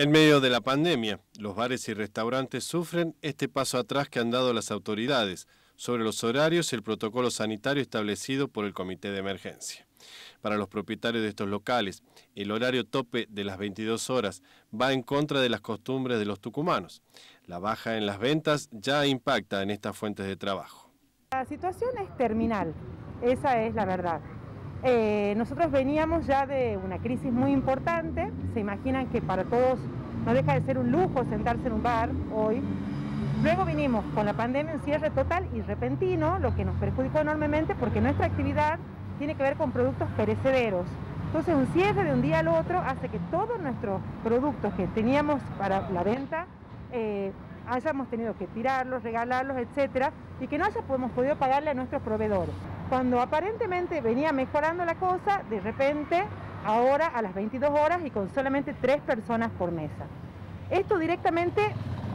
En medio de la pandemia, los bares y restaurantes sufren este paso atrás que han dado las autoridades sobre los horarios y el protocolo sanitario establecido por el Comité de Emergencia. Para los propietarios de estos locales, el horario tope de las 22 horas va en contra de las costumbres de los tucumanos. La baja en las ventas ya impacta en estas fuentes de trabajo. La situación es terminal, esa es la verdad. Eh, nosotros veníamos ya de una crisis muy importante, se imaginan que para todos no deja de ser un lujo sentarse en un bar hoy. Luego vinimos con la pandemia en cierre total y repentino, lo que nos perjudicó enormemente porque nuestra actividad tiene que ver con productos perecederos. Entonces un cierre de un día al otro hace que todos nuestros productos que teníamos para la venta eh, hayamos tenido que tirarlos, regalarlos, etcétera, y que no hayamos podido pagarle a nuestros proveedores. Cuando aparentemente venía mejorando la cosa, de repente, ahora a las 22 horas y con solamente tres personas por mesa. Esto directamente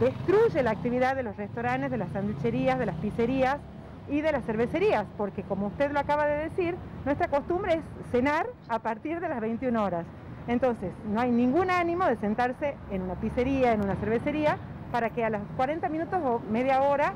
destruye la actividad de los restaurantes, de las sanducherías, de las pizzerías y de las cervecerías, porque como usted lo acaba de decir, nuestra costumbre es cenar a partir de las 21 horas. Entonces, no hay ningún ánimo de sentarse en una pizzería, en una cervecería, para que a las 40 minutos o media hora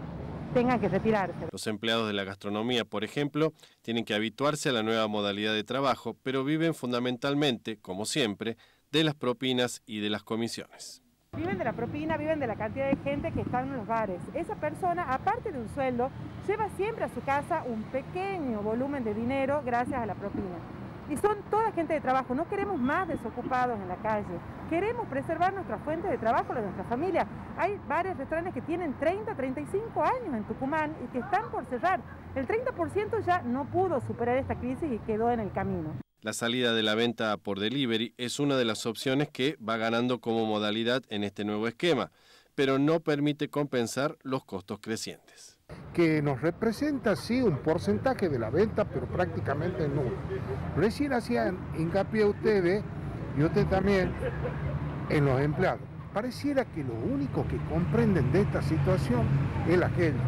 tengan que retirarse. Los empleados de la gastronomía, por ejemplo, tienen que habituarse a la nueva modalidad de trabajo, pero viven fundamentalmente, como siempre, de las propinas y de las comisiones. Viven de la propina, viven de la cantidad de gente que está en los bares. Esa persona, aparte de un sueldo, lleva siempre a su casa un pequeño volumen de dinero gracias a la propina y son toda gente de trabajo. No queremos más desocupados en la calle. Queremos preservar nuestra fuente de trabajo, la de nuestra familia. Hay varios restaurantes que tienen 30, 35 años en Tucumán y que están por cerrar. El 30% ya no pudo superar esta crisis y quedó en el camino. La salida de la venta por delivery es una de las opciones que va ganando como modalidad en este nuevo esquema, pero no permite compensar los costos crecientes que nos representa sí un porcentaje de la venta, pero prácticamente nulo. Recién hacían hincapié ustedes, y usted también, en los empleados. Pareciera que lo único que comprenden de esta situación es la gente.